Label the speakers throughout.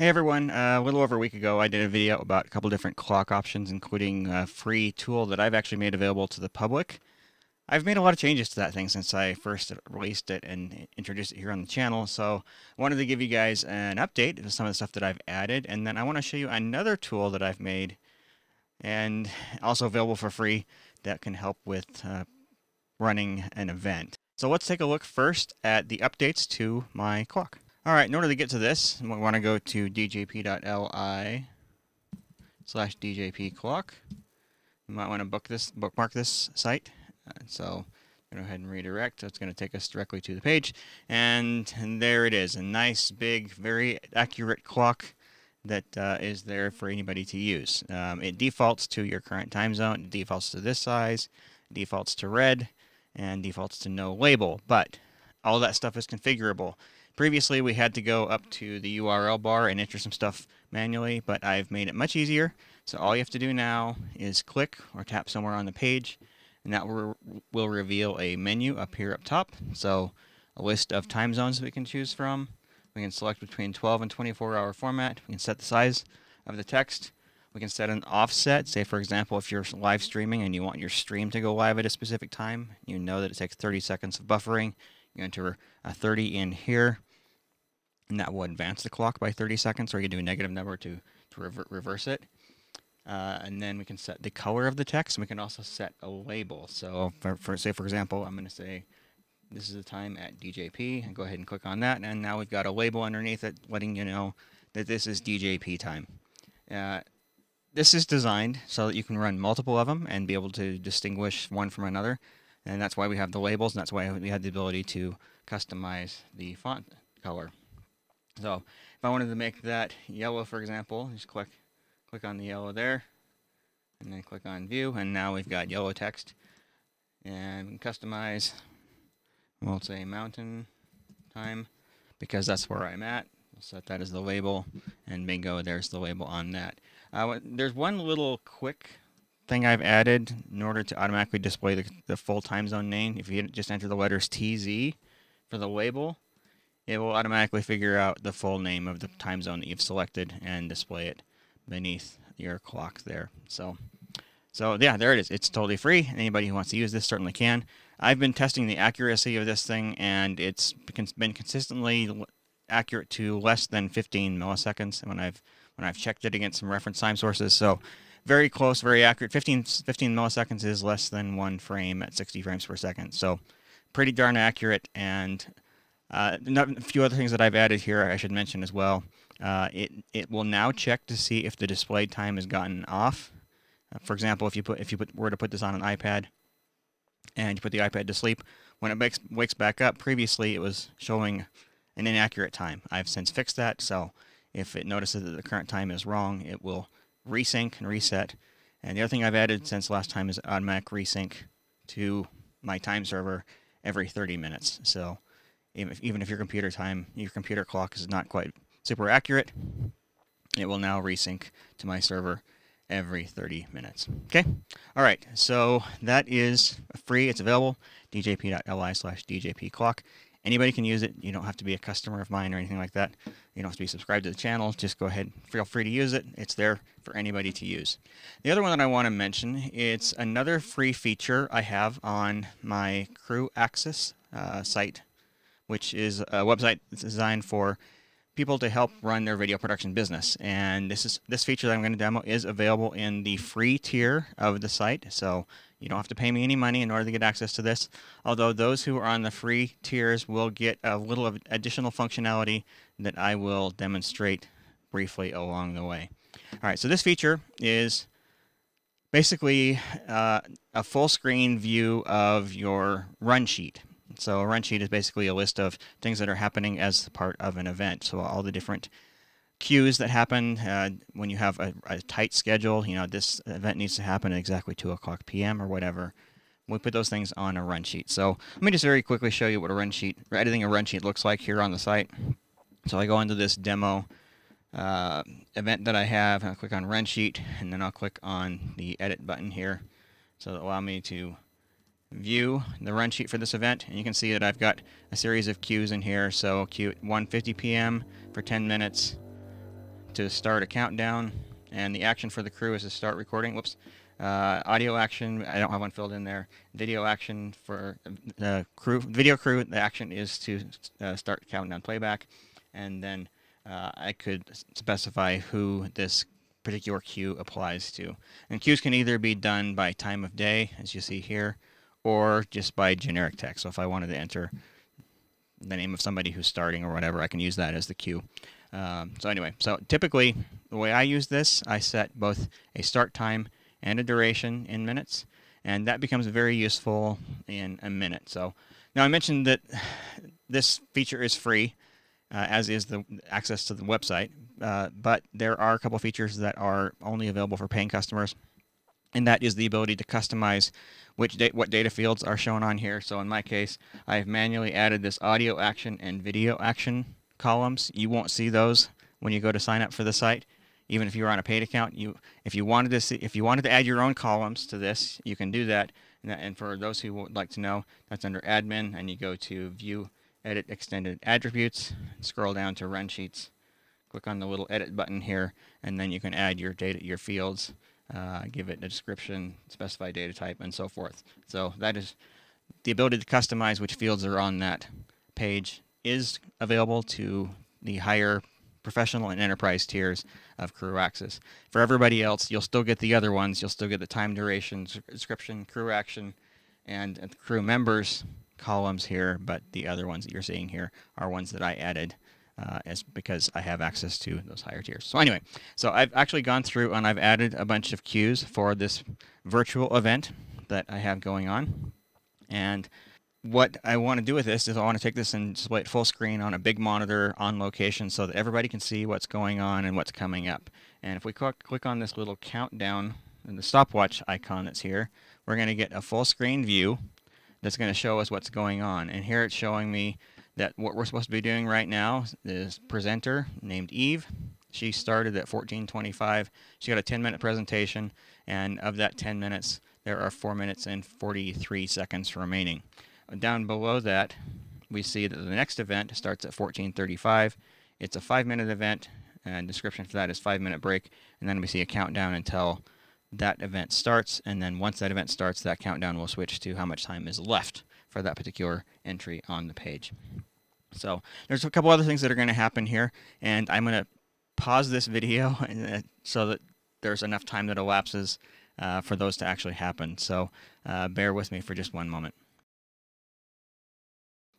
Speaker 1: Hey everyone, uh, a little over a week ago I did a video about a couple different clock options including a free tool that I've actually made available to the public. I've made a lot of changes to that thing since I first released it and introduced it here on the channel so I wanted to give you guys an update of some of the stuff that I've added and then I want to show you another tool that I've made and also available for free that can help with uh, running an event. So let's take a look first at the updates to my clock. All right, in order to get to this, we want to go to djp.li slash djp clock. You might want to book this, bookmark this site. Uh, so go ahead and redirect. So it's going to take us directly to the page. And, and there it is, a nice, big, very accurate clock that uh, is there for anybody to use. Um, it defaults to your current time zone. It defaults to this size, defaults to red, and defaults to no label. But all that stuff is configurable. Previously, we had to go up to the URL bar and enter some stuff manually, but I've made it much easier. So all you have to do now is click or tap somewhere on the page, and that will, reveal a menu up here up top. So a list of time zones we can choose from. We can select between 12 and 24 hour format. We can set the size of the text. We can set an offset. Say, for example, if you're live streaming and you want your stream to go live at a specific time, you know that it takes 30 seconds of buffering. You enter a 30 in here and that will advance the clock by 30 seconds, or you can do a negative number to, to rever reverse it. Uh, and then we can set the color of the text, and we can also set a label. So, for, for say, for example, I'm going to say this is the time at DJP, and go ahead and click on that, and now we've got a label underneath it letting you know that this is DJP time. Uh, this is designed so that you can run multiple of them and be able to distinguish one from another, and that's why we have the labels, and that's why we have the ability to customize the font color. So if I wanted to make that yellow, for example, just click click on the yellow there, and then click on view, and now we've got yellow text. And customize, we'll say mountain time, because that's where I'm at. We'll set that as the label, and bingo, there's the label on that. Uh, there's one little quick thing I've added in order to automatically display the, the full time zone name. If you just enter the letters TZ for the label, it will automatically figure out the full name of the time zone that you've selected and display it beneath your clock there. So, so yeah, there it is. It's totally free. Anybody who wants to use this certainly can. I've been testing the accuracy of this thing, and it's been consistently accurate to less than 15 milliseconds when I've when I've checked it against some reference time sources. So very close, very accurate. 15, 15 milliseconds is less than one frame at 60 frames per second. So pretty darn accurate and uh, a few other things that I've added here I should mention as well. Uh, it it will now check to see if the display time has gotten off. Uh, for example, if you put if you put, were to put this on an iPad and you put the iPad to sleep, when it wakes wakes back up, previously it was showing an inaccurate time. I've since fixed that, so if it notices that the current time is wrong, it will resync and reset. And the other thing I've added since last time is automatic resync to my time server every 30 minutes. So even if, your computer time, your computer clock is not quite super accurate, it will now resync to my server every 30 minutes. Okay? All right, so that is free. It's available, djp.li slash djpclock. Anybody can use it. You don't have to be a customer of mine or anything like that. You don't have to be subscribed to the channel. Just go ahead, feel free to use it. It's there for anybody to use. The other one that I want to mention, it's another free feature I have on my CrewAxis uh, site which is a website designed for people to help run their video production business. And this is this feature that I'm going to demo is available in the free tier of the site. So you don't have to pay me any money in order to get access to this. Although those who are on the free tiers will get a little of additional functionality that I will demonstrate briefly along the way. All right, so this feature is basically uh, a full screen view of your run sheet. So a run sheet is basically a list of things that are happening as part of an event. So all the different cues that happen uh, when you have a, a, tight schedule. You know, this event needs to happen at exactly 2 o'clock p.m. or whatever. We put those things on a run sheet. So let me just very quickly show you what a run sheet, editing a run sheet looks like here on the site. So I go into this demo uh, event that I have, I'll click on run sheet, and then I'll click on the edit button here. So it'll allow me to view the run sheet for this event and you can see that I've got a series of cues in here so cue at 1.50 p.m. for 10 minutes to start a countdown, and the action for the crew is to start recording. Whoops. Uh, audio action, I don't have one filled in there. Video action for the crew, video crew, the action is to uh, start countdown playback, and then uh, I could specify who this particular cue applies to. And cues can either be done by time of day, as you see here, or just by generic text. So if I wanted to enter the name of somebody who's starting or whatever, I can use that as the cue. Um, so anyway, so typically the way I use this, I set both a start time and a duration in minutes, and that becomes very useful in a minute. So now I mentioned that this feature is free, uh, as is the access to the website, uh, but there are a couple features that are only available for paying customers, and that is the ability to customize which da what data fields are shown on here. So in my case, I have manually added this audio action and video action columns. You won't see those when you go to sign up for the site. Even if you're on a paid account, you if you wanted to see, if you wanted to add your own columns to this, you can do that. And, that, and for those who would like to know, that's under admin, and you go to view, edit extended attributes, scroll down to run sheets, click on the little edit button here, and then you can add your data, your fields, uh, give it a description, specify data type, and so forth. So that is the ability to customize which fields are on that page is available to the higher professional and enterprise tiers of CrewAxis. For everybody else, you'll still get the other ones. You'll still get the time duration, description, crew action, and, and crew members columns here, but the other ones that you're seeing here are ones that I added uh, as because I have access to those higher tiers. So anyway, so I've actually gone through and I've added a bunch of cues for this virtual event that I have going on. And what I want to do with this is I want to take this and display it full screen on a big monitor on location so that everybody can see what's going on and what's coming up. And if we click on this little countdown and the stopwatch icon that's here, we're going to get a full screen view that's going to show us what's going on. And here it's showing me that what we're supposed to be doing right now is presenter named Eve. She started at 1425. She got a 10 minute presentation, and of that 10 minutes, there are 4 minutes and 43 seconds remaining. Down below that, we see that the next event starts at 1435. It's a 5 minute event, and description for that is 5 minute break, and then we see a countdown until that event starts, and then once that event starts, that countdown will switch to how much time is left for that particular entry on the page. So there's a couple other things that are going to happen here, and I'm going to pause this video so that there's enough time that elapses uh, for those to actually happen. So uh, bear with me for just one moment.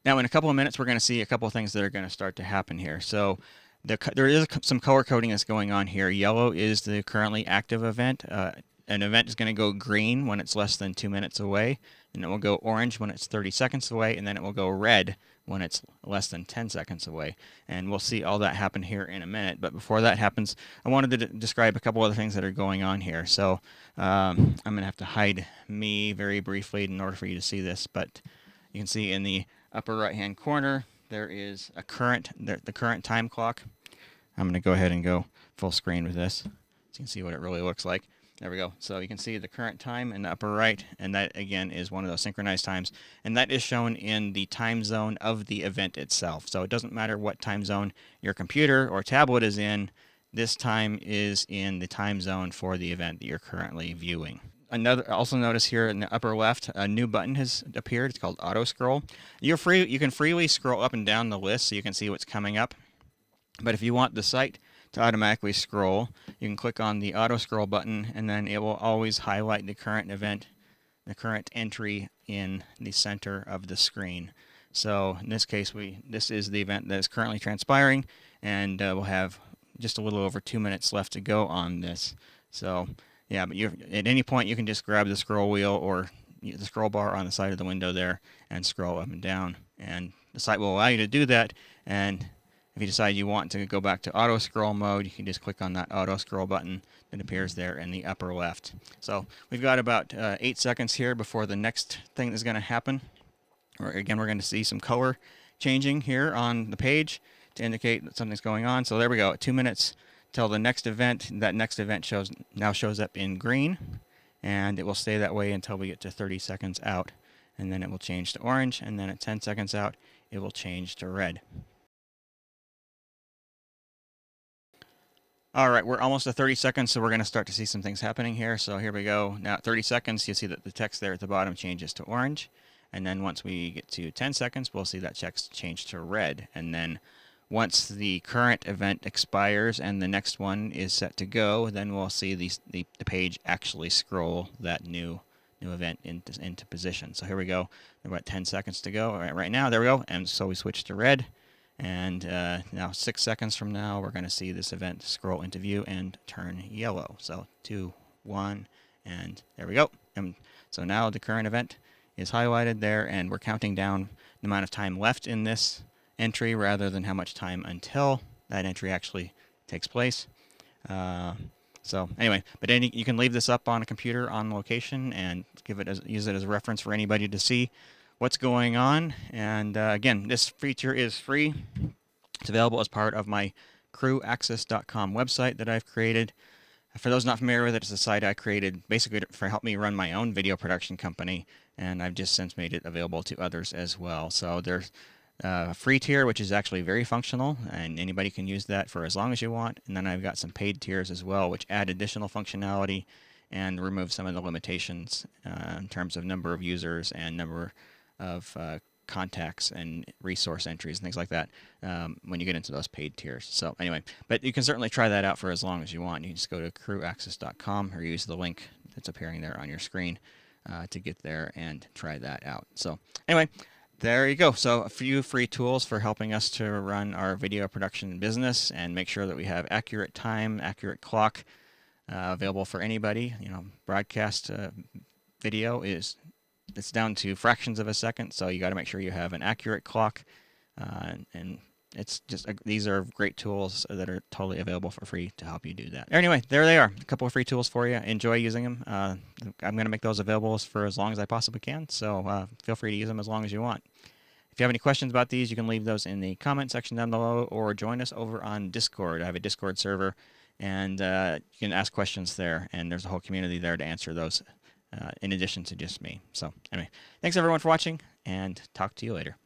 Speaker 1: Now, in a couple of minutes, we're going to see a couple of things that are going to start to happen here. So the, there is some color coding that's going on here. Yellow is the currently active event. Uh, an event is going to go green when it's less than two minutes away, and it will go orange when it's 30 seconds away, and then it will go red when it's less than 10 seconds away. And we'll see all that happen here in a minute. But before that happens, I wanted to describe a couple other things that are going on here. So um, I'm going to have to hide me very briefly in order for you to see this. But you can see in the upper right hand corner, there is a current, the, the current time clock. I'm going to go ahead and go full screen with this so you can see what it really looks like. There we go. So you can see the current time in the upper right, and that again is one of those synchronized times, and that is shown in the time zone of the event itself. So it doesn't matter what time zone your computer or tablet is in, this time is in the time zone for the event that you're currently viewing. Another, also notice here in the upper left, a new button has appeared. It's called Auto Scroll. You're free. You can freely scroll up and down the list so you can see what's coming up. But if you want the site to automatically scroll. You can click on the auto scroll button and then it will always highlight the current event, the current entry in the center of the screen. So in this case, we this is the event that is currently transpiring and uh, we'll have just a little over two minutes left to go on this. So yeah, but you at any point you can just grab the scroll wheel or the scroll bar on the side of the window there and scroll up and down and the site will allow you to do that and if you decide you want to go back to auto scroll mode, you can just click on that auto scroll button that appears there in the upper left. So we've got about uh, eight seconds here before the next thing is going to happen. Or again, we're going to see some color changing here on the page to indicate that something's going on. So there we go, two minutes till the next event. That next event shows now shows up in green, and it will stay that way until we get to 30 seconds out. And then it will change to orange, and then at 10 seconds out, it will change to red. All right, we're almost at 30 seconds, so we're going to start to see some things happening here. So here we go. Now at 30 seconds, you see that the text there at the bottom changes to orange. And then once we get to 10 seconds, we'll see that text change to red. And then once the current event expires and the next one is set to go, then we'll see the, the, the page actually scroll that new new event into, into position. So here we go. About 10 seconds to go. All right, right now, there we go. And so we switch to red. And uh, now six seconds from now, we're going to see this event scroll into view and turn yellow. So two, one, and there we go. And so now the current event is highlighted there, and we're counting down the amount of time left in this entry rather than how much time until that entry actually takes place. Uh, so anyway, but any, you can leave this up on a computer on location and give it as, use it as a reference for anybody to see what's going on. And uh, again, this feature is free. It's available as part of my crewaxis.com website that I've created. For those not familiar with it, it's a site I created basically for help me run my own video production company, and I've just since made it available to others as well. So there's a free tier, which is actually very functional, and anybody can use that for as long as you want. And then I've got some paid tiers as well, which add additional functionality and remove some of the limitations uh, in terms of number of users and number of uh, contacts and resource entries and things like that um, when you get into those paid tiers. So anyway, but you can certainly try that out for as long as you want. You can just go to crewaxis.com or use the link that's appearing there on your screen uh, to get there and try that out. So anyway, there you go. So a few free tools for helping us to run our video production business and make sure that we have accurate time, accurate clock uh, available for anybody. You know, broadcast uh, video is it's down to fractions of a second, so you got to make sure you have an accurate clock. Uh, and it's just these are great tools that are totally available for free to help you do that. Anyway, there they are. A couple of free tools for you. Enjoy using them. Uh, I'm going to make those available for as long as I possibly can. So uh, feel free to use them as long as you want. If you have any questions about these, you can leave those in the comment section down below or join us over on Discord. I have a Discord server and uh, you can ask questions there, and there's a whole community there to answer those uh, in addition to just me. So, anyway, thanks everyone for watching, and talk to you later.